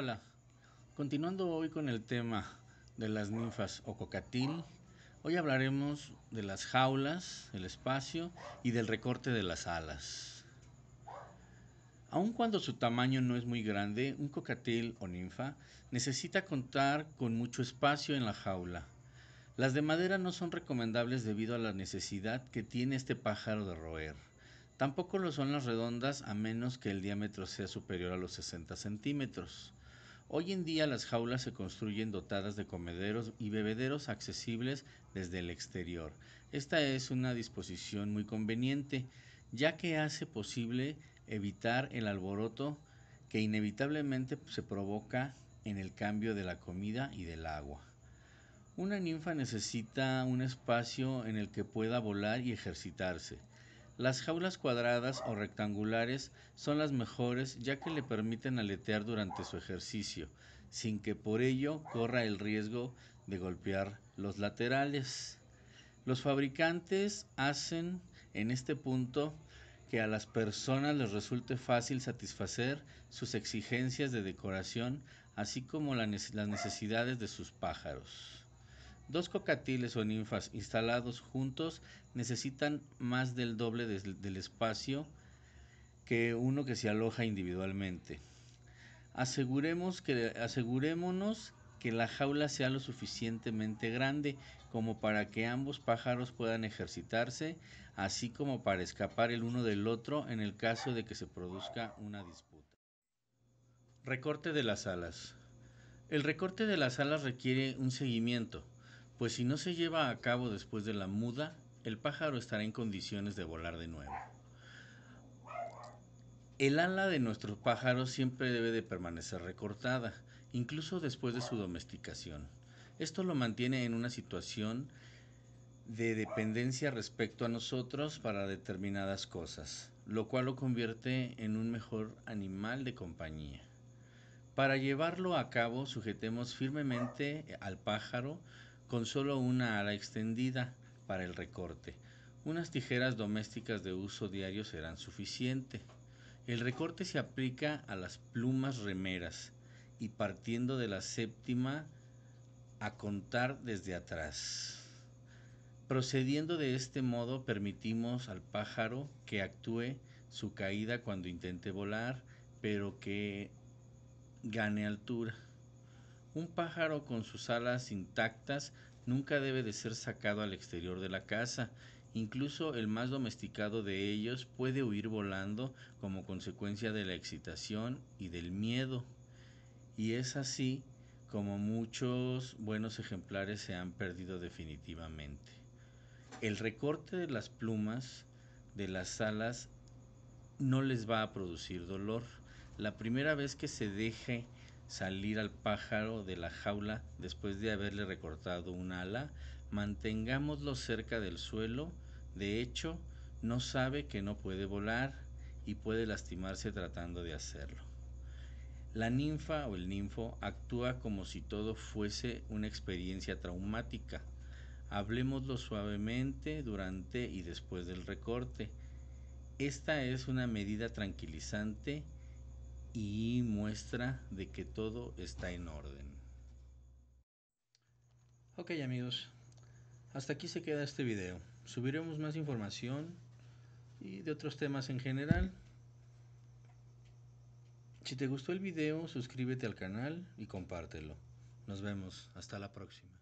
Hola, continuando hoy con el tema de las ninfas o cocatil, hoy hablaremos de las jaulas, el espacio y del recorte de las alas. Aun cuando su tamaño no es muy grande, un cocatil o ninfa necesita contar con mucho espacio en la jaula. Las de madera no son recomendables debido a la necesidad que tiene este pájaro de roer. Tampoco lo son las redondas a menos que el diámetro sea superior a los 60 centímetros. Hoy en día las jaulas se construyen dotadas de comederos y bebederos accesibles desde el exterior. Esta es una disposición muy conveniente, ya que hace posible evitar el alboroto que inevitablemente se provoca en el cambio de la comida y del agua. Una ninfa necesita un espacio en el que pueda volar y ejercitarse. Las jaulas cuadradas o rectangulares son las mejores ya que le permiten aletear durante su ejercicio, sin que por ello corra el riesgo de golpear los laterales. Los fabricantes hacen en este punto que a las personas les resulte fácil satisfacer sus exigencias de decoración, así como las necesidades de sus pájaros. Dos cocatiles o ninfas instalados juntos necesitan más del doble del espacio que uno que se aloja individualmente. Aseguremos que, asegurémonos que la jaula sea lo suficientemente grande como para que ambos pájaros puedan ejercitarse, así como para escapar el uno del otro en el caso de que se produzca una disputa. Recorte de las alas. El recorte de las alas requiere un seguimiento pues si no se lleva a cabo después de la muda, el pájaro estará en condiciones de volar de nuevo. El ala de nuestro pájaro siempre debe de permanecer recortada, incluso después de su domesticación. Esto lo mantiene en una situación de dependencia respecto a nosotros para determinadas cosas, lo cual lo convierte en un mejor animal de compañía. Para llevarlo a cabo, sujetemos firmemente al pájaro con solo una ala extendida para el recorte. Unas tijeras domésticas de uso diario serán suficiente. El recorte se aplica a las plumas remeras y partiendo de la séptima a contar desde atrás. Procediendo de este modo permitimos al pájaro que actúe su caída cuando intente volar, pero que gane altura. Un pájaro con sus alas intactas nunca debe de ser sacado al exterior de la casa. Incluso el más domesticado de ellos puede huir volando como consecuencia de la excitación y del miedo. Y es así como muchos buenos ejemplares se han perdido definitivamente. El recorte de las plumas de las alas no les va a producir dolor. La primera vez que se deje salir al pájaro de la jaula después de haberle recortado un ala, mantengámoslo cerca del suelo, de hecho, no sabe que no puede volar y puede lastimarse tratando de hacerlo. La ninfa o el ninfo actúa como si todo fuese una experiencia traumática. Hablemoslo suavemente durante y después del recorte. Esta es una medida tranquilizante y muestra de que todo está en orden. Ok amigos, hasta aquí se queda este video. Subiremos más información y de otros temas en general. Si te gustó el video, suscríbete al canal y compártelo. Nos vemos. Hasta la próxima.